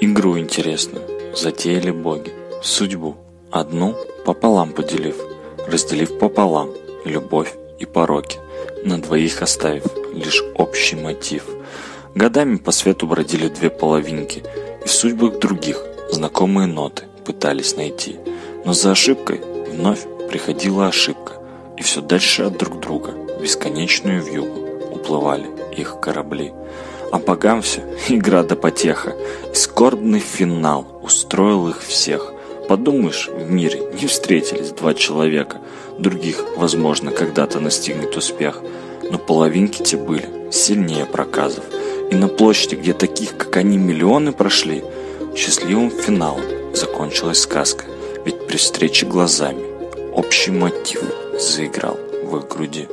Игру интересную затеяли боги, судьбу одну пополам поделив, разделив пополам любовь и пороки, на двоих оставив лишь общий мотив. Годами по свету бродили две половинки, и в судьбах других знакомые ноты пытались найти. Но за ошибкой вновь приходила ошибка, и все дальше от друг друга бесконечную вьюгу уплывали их корабли. А богам все игра да потеха, и скорбный финал устроил их всех. Подумаешь, в мире не встретились два человека, других, возможно, когда-то настигнет успех, но половинки те были сильнее проказов. И на площади, где таких, как они, миллионы прошли, счастливым финалом закончилась сказка, ведь при встрече глазами общий мотив заиграл в их груди.